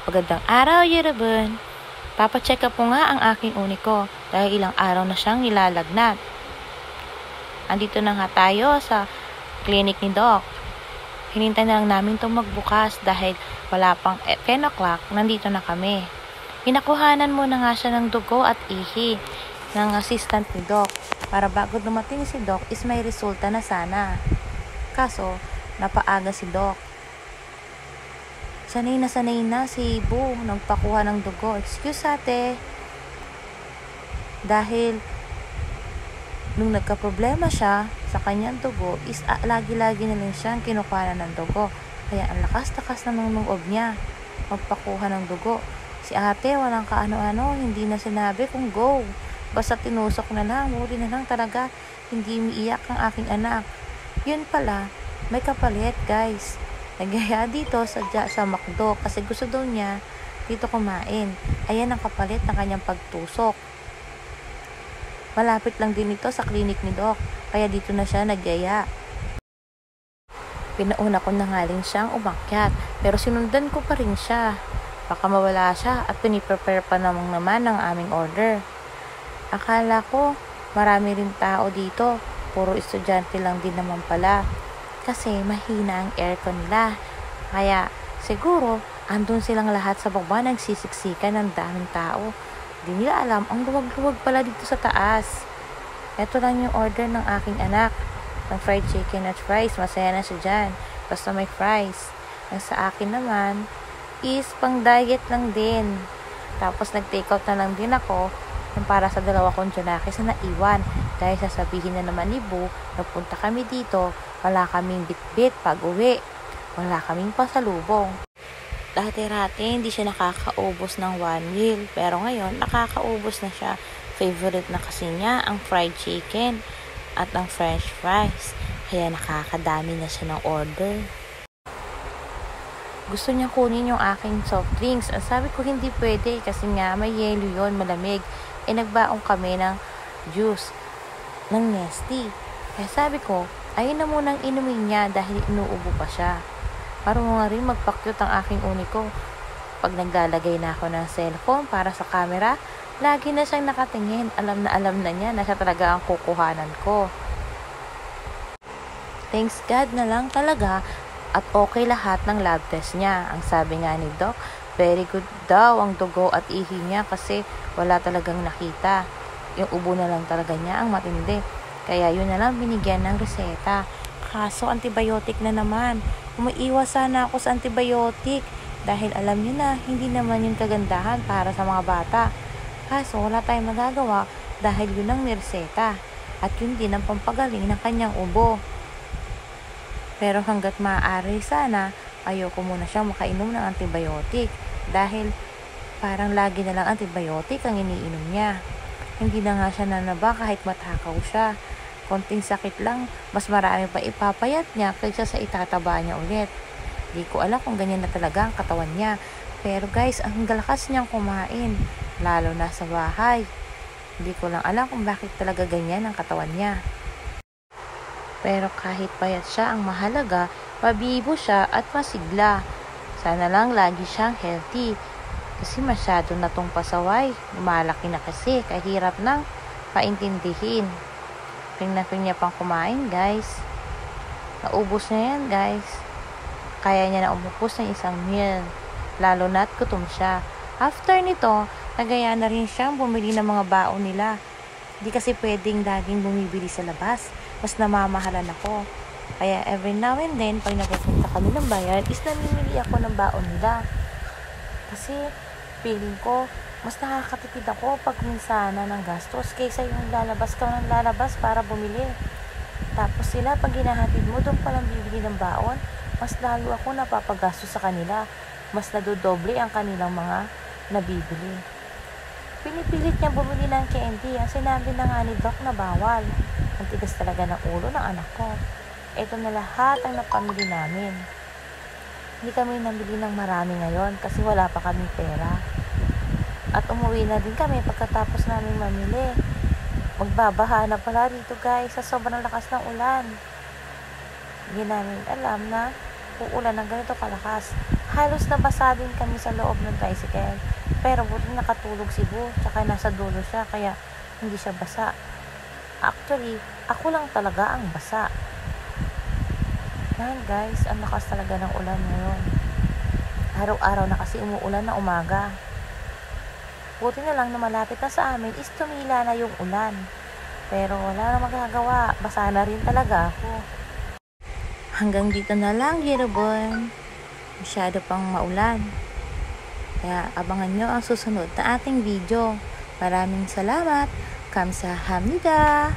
Magandang araw, Yerabun. Papacheck up po nga ang aking uni ko dahil ilang araw na siyang nilalagnat. Andito na nga tayo sa clinic ni Doc. Hinintay na lang namin itong magbukas dahil wala pang 10 o'clock, nandito na kami. Pinakuhanan muna nga siya ng dugo at ihi ng assistant ni Doc para bago dumating si Doc is may resulta na sana. Kaso, napaaga si Doc. Sanay na sanay na si Ibu nagpakuha ng dugo. Excuse ate. Dahil nung nagka-problema siya sa kanyang dugo is lagi-lagi na lang siyang kinukuha ng dugo. Kaya ang lakas-lakas na ng loob niya magpakuha ng dugo. Si ate walang kaano-ano, hindi na sinabi kung go. Basta tinusok na lang, muli na lang talaga. Hindi umiiyak ang aking anak. Yun pala, may kapalit guys. Nagaya dito sa, sa McDo kasi gusto daw niya dito kumain. Ayan ang kapalit ng kanyang pagtusok. Malapit lang din ito sa klinik ni Doc, kaya dito na siya nagyaya. Pinauna ko na nga rin siyang umakyat, pero sinundan ko pa rin siya. Baka mawala siya at piniprepare pa namang naman ang aming order. Akala ko marami rin tao dito, puro estudyante lang din naman pala kasi mahina ang aircon nila. Kaya siguro andun silang lahat sa baba nagsisiksikan ng daming tao. Di nila alam ang luwag-luwag pala dito sa taas. Ito lang yung order ng aking anak ng fried chicken at fries. Masaya na siya dyan. Basta may fries. Ang sa akin naman is pang diet lang din. Tapos nag-take out na lang din ako ng para sa dalawa kong Junakis na naiwan dahil sasabihin na naman ni Boo, nagpunta kami dito, wala kaming bitbit pag uwi, wala kaming pasalubong. Dati-rati hindi siya nakakaubos ng one meal, pero ngayon nakakaubos na siya. Favorite na kasi niya ang fried chicken at ang french fries, kaya nakakadami na siya ng order. Gusto niya kunin yung aking soft drinks. Ang sabi ko hindi pwede kasi nga may yelo yon malamig. Eh nagbaong kami ng juice ng Nesty. Kaya sabi ko, ayun na munang inumin niya dahil inuubo pa siya. Marunong nga rin magpakyut ang aking uni ko. Pag naglalagay na ako ng cellphone para sa camera, lagi na siyang nakatingin. Alam na alam na niya na siya talaga ang kukuhanan ko. Thanks God na lang talaga at okay lahat ng lab test niya. Ang sabi nga ni Doc, very good daw ang dugo at ihi niya kasi wala talagang nakita. Yung ubo na lang talaga niya ang matindi. Kaya yun na lang binigyan ng reseta. Kaso antibiotic na naman. Umaiwas sana ako sa antibiotic dahil alam niyo na hindi naman yung kagandahan para sa mga bata. Kaso wala tayong magagawa dahil yun ang nireseta at yun din ang pampagaling ng kanyang ubo. Pero hanggat maaari sana, ayoko muna siyang makainom ng antibiotic dahil parang lagi na lang antibiotic ang iniinom niya. Hindi na nga siya nanaba kahit matakaw siya. Konting sakit lang, mas marami pa ipapayat niya kaysa sa itataba niya ulit. Di ko alam kung ganyan na talaga ang katawan niya. Pero guys, ang galakas niyang kumain, lalo na sa bahay. Hindi ko lang alam kung bakit talaga ganyan ang katawan niya. Pero kahit payat siya ang mahalaga, mabibo siya at masigla. Sana lang lagi siyang healthy. Kasi masyado na tong pasaway. Malaki na kasi, kahirap nang paintindihin. Tingnan-tingnan niya pang kumain, guys. Naubos na yan, guys. Kaya niya na umupos ng isang meal. Lalo na't gutom siya. After nito, nagaya na rin siyang bumili ng mga baon nila. Hindi kasi pwedeng laging bumibili sa labas mas namamahalan ako. Kaya every now and then, pag nagpupunta kami ng bayan, is namimili ako ng baon nila. Kasi, feeling ko, mas nakakatipid ako pag minsana ng gastos kaysa yung lalabas ka ng lalabas para bumili. Tapos sila, pag hinahatid mo, doon palang bibili ng baon, mas lalo ako napapagastos sa kanila. Mas nadodoble ang kanilang mga nabibili. Pinipilit niya bumili ng candy. Ang sinabi na nga ni Doc na bawal. Ang tigas talaga ng ulo ng anak ko. Ito na lahat ang napamili namin. Hindi kami nabili ng marami ngayon kasi wala pa kami pera. At umuwi na din kami pagkatapos namin mamili. Magbabaha na pala dito guys sa sobrang lakas ng ulan. Hindi namin alam na uulan ng ganito kalakas. halos nabasa din kami sa loob ng tricycle. Pero buti nakatulog si Bu, tsaka nasa dulo siya, kaya hindi siya basa. Actually, ako lang talaga ang basa. Yan guys, ang lakas talaga ng ulan ngayon. Araw-araw na kasi umuulan na umaga. Buti na lang na malapit na sa amin is tumila na yung ulan. Pero wala na magagawa, basa na rin talaga ako. Hanggang dito na lang, Jerobon. Masyado pang maulan. Kaya abangan nyo ang susunod na ating video. Maraming salamat. Kamsahamnida.